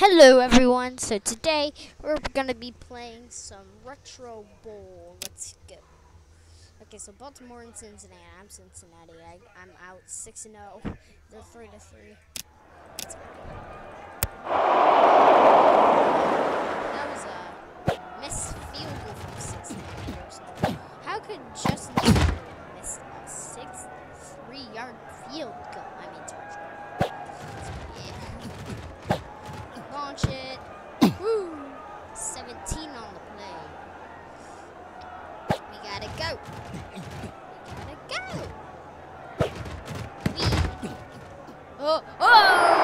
Hello everyone, so today we're gonna be playing some Retro Bowl. Let's go. Okay, so Baltimore and Cincinnati. I'm Cincinnati. I, am out 6 0. They're 3 to 3. That was a miss field goal from Cincinnati. How could Justin miss a 6 3 yard field 呃呃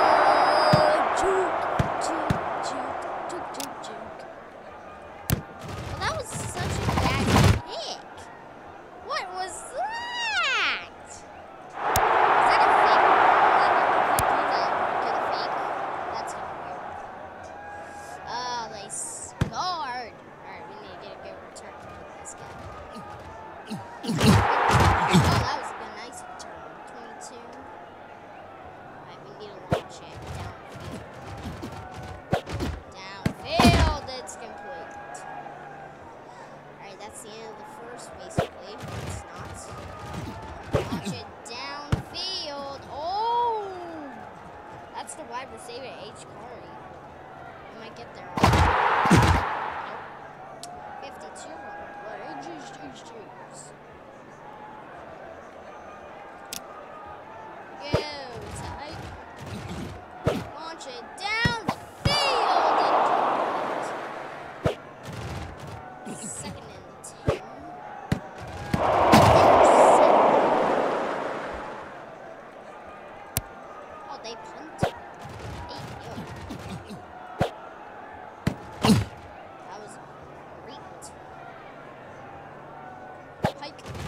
hike.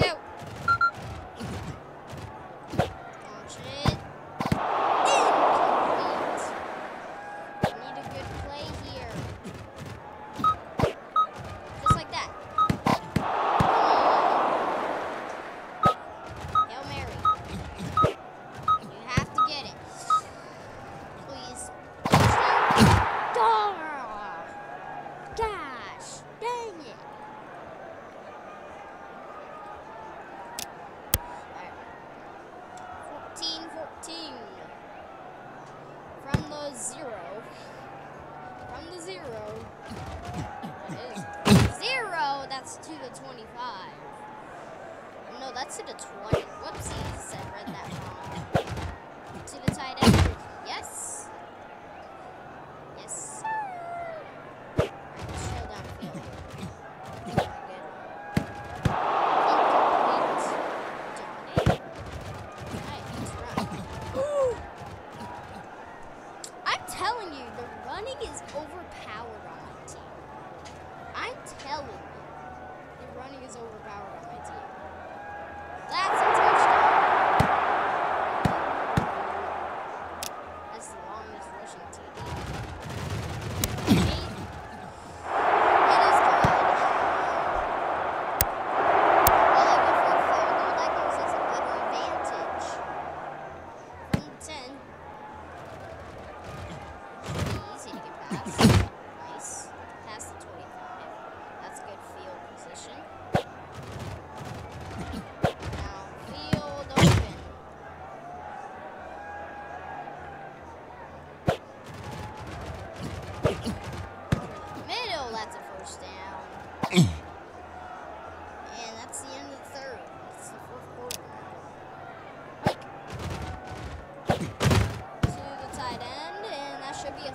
Yeah. 25. No, that's said a 20. Whoopsies, I read that wrong.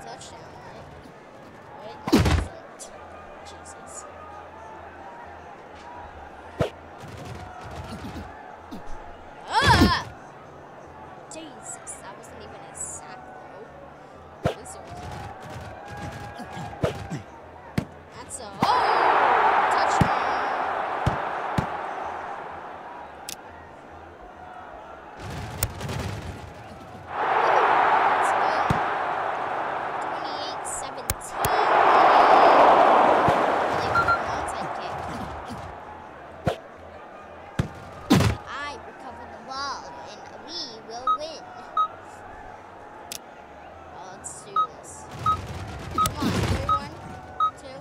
Touchdown, right? Wait, it isn't. Jesus. Ah! Jesus, that wasn't even a sack, though. At least it was. That's a oh, touchdown. Let's go. 28-17. Really cool onside kick. I recovered the ball and we will win. Oh, let's do this. Come on, three, one, two,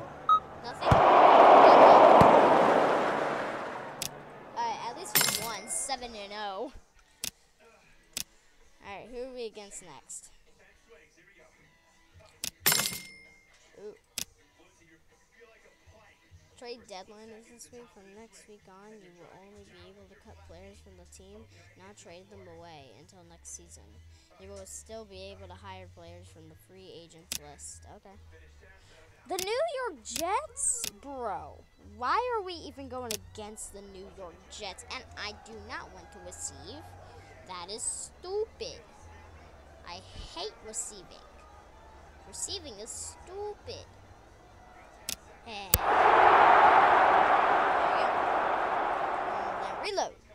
nothing. Alright, at least we won. Seven and oh. Alright, who are we against next? Deadline is this week. From next week on, you will only be able to cut players from the team, not trade them away until next season. You will still be able to hire players from the free agents list. Okay. The New York Jets? Bro, why are we even going against the New York Jets? And I do not want to receive. That is stupid. I hate receiving. Receiving is stupid. Hey. There you go.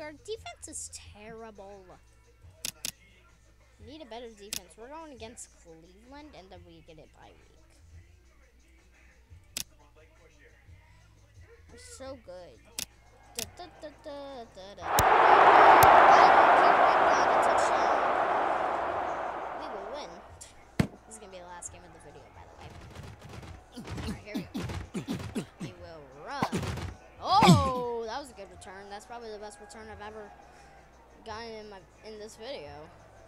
Our defense is terrible. Need a better defense. We're going against Cleveland, and then we get it bye week. We're so good. Da, da, da, da, da, da. I don't care if we got a touchdown. We will win. This is gonna be the last game of the video, by the way. Alright, here we go. We will run. Oh, that was a good return. That's probably the best return I've ever gotten in my in this video.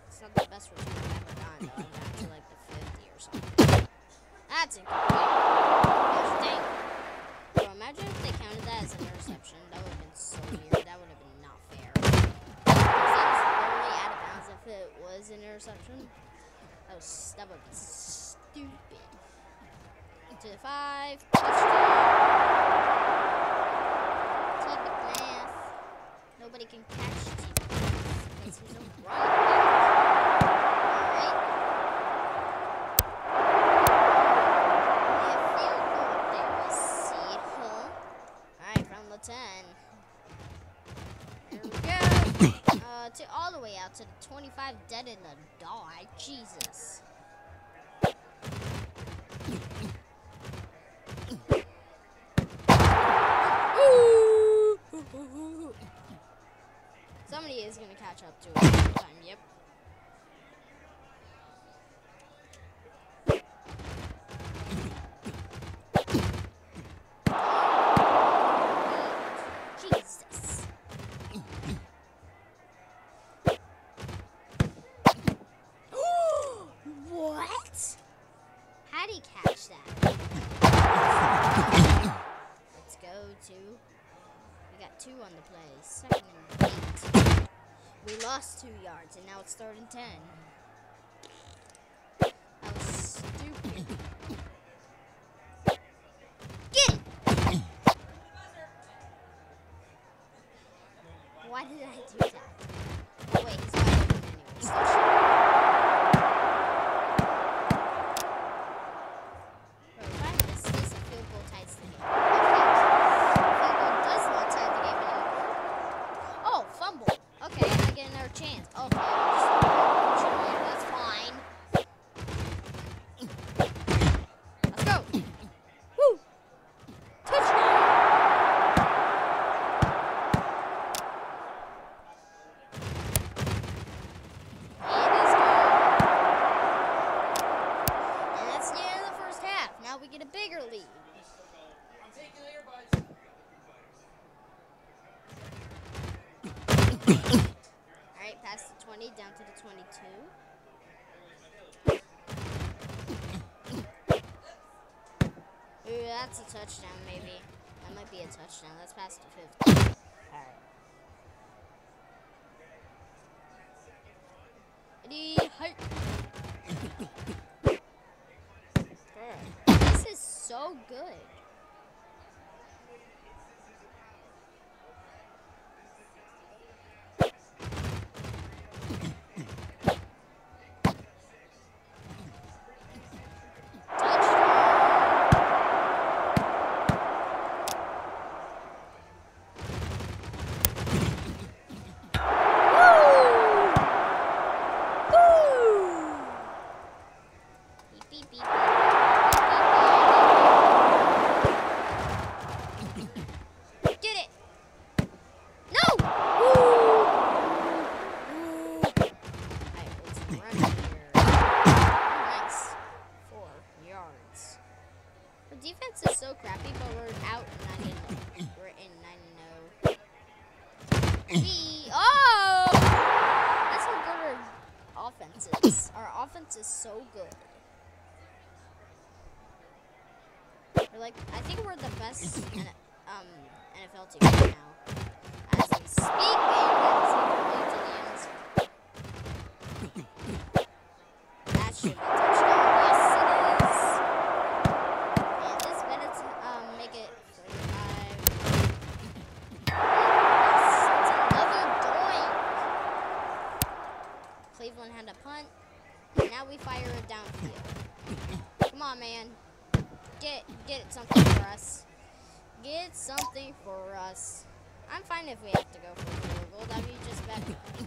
It's not the best return I've ever gotten though. Gotten to like the 50 or something. That's incomplete. Bro, imagine if they counted that as an interception. That would have been so weird. That would have been not fair. that was out of bounds if it was an interception. That was that would be stupid. To the five. Touchdown. T McMath. Nobody can catch T McMath because he's a running back. Alright. We have field goal there, we see. Huh? Alright, from the 10. There we go. Uh, to all the way out to the 25, dead in the dog. Jesus. Somebody is gonna lost two yards, and now it's third and ten. That was stupid. Get it! Why did I do that? Oh wait, he's not open anyways. That shit. Bro, if I miss this, a field goal ties the game. Okay. Field goal does not tie the game anymore. Oh, fumble. Okay, I get another chance. Okay, I'll just try it. That's fine. Let's go. Woo! Touchdown! And he's gone. And that's the end of the first half. Now we get a bigger lead. Alright, past the 20, down to the 22. Ooh, that's a touchdown, maybe. That might be a touchdown. That's past the 50. Alright. Ready. This is so good. Touchdown. Woo! Woo! Beep, beep, beep, beep, beep, beep. Get it! No! Woo! Woo! Alright, let's run here. Nice. Four yards. Our defense is so crappy, but we're out 9 0. We're in 9 0. We- Oh! That's how good our offense is. Our offense is so good. We're like, I think we're the best um, NFL team right now. As we speak, and that's the the end. should be a touchdown. Yes, it is. And this better t- um, make it 45. Yes, it's another doink. Cleveland had a punt. And now we fire it downfield. Come on, man. Get something for us. Get something for us. I'm fine if we have to go for goal. That'd be just better.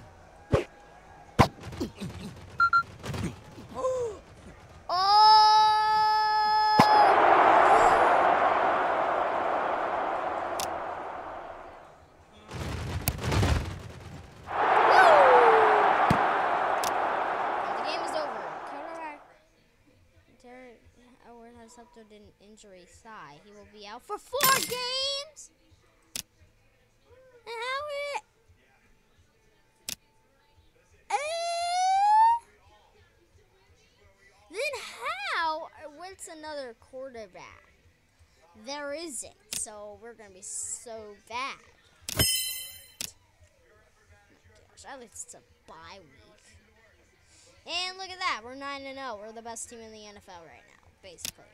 What's another quarterback? There isn't. So we're gonna be so bad. Oh gosh, at least it's a bye week. And look at that, we're 9 and 0. We're the best team in the NFL right now, basically.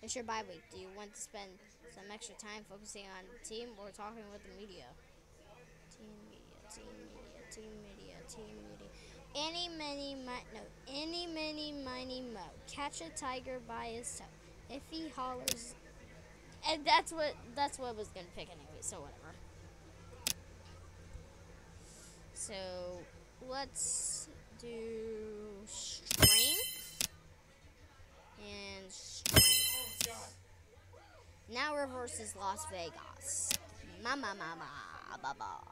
It's your bye week. Do you want to spend some extra time focusing on the team or talking with the media? Team media, team media, team media, team media. Any, many, mi- no, any, many, miny, mo. Catch a tiger by his toe. If he hollers, and that's what that's what I was gonna pick anyway. So whatever. So let's do strength and strength. Now reverses Las Vegas. Mama, mama, baba.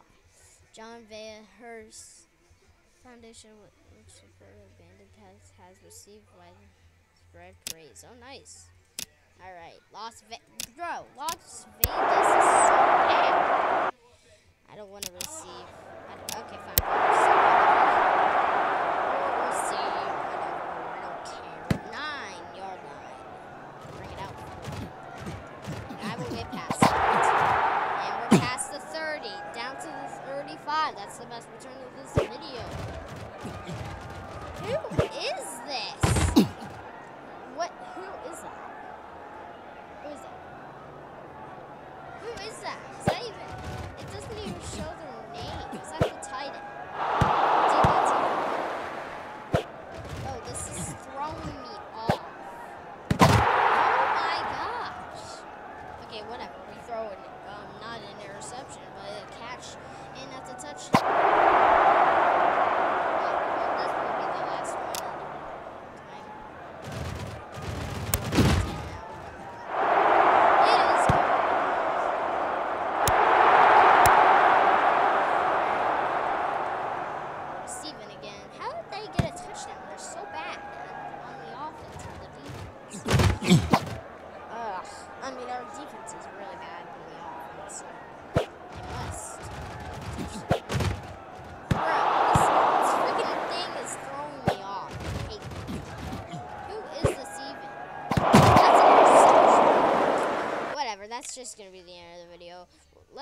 John Vea Hearst Foundation, which further abandoned pets, has received widespread praise. Oh, nice. All right, Las Vegas, bro. Las Vegas is so bad. I don't want to receive. Okay, fine.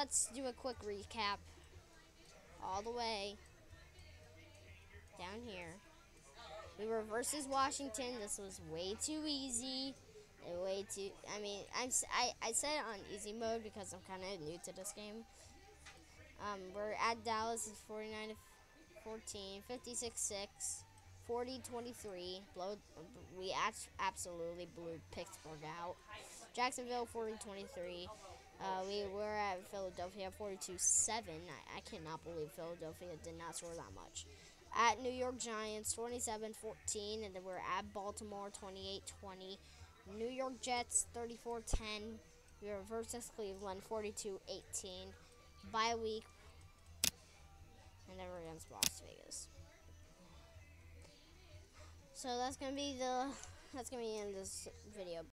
Let's do a quick recap. All the way down here. We were versus Washington. This was way too easy. and Way too. I mean, I'm. I, I said it on easy mode because I'm kind of new to this game. Um, we're at Dallas. It's 49 to 14, 56 6, 40 23. Blow. We absolutely blew Pittsburgh out. Jacksonville 40 23. Uh, we were at Philadelphia 42 7. I, I cannot believe Philadelphia did not score that much. At New York Giants 27 14. And then we're at Baltimore 28 20. New York Jets 34 10. We were versus Cleveland 42 18. Bye week. And then we're against Las Vegas. So that's gonna be the that's gonna be the end this video.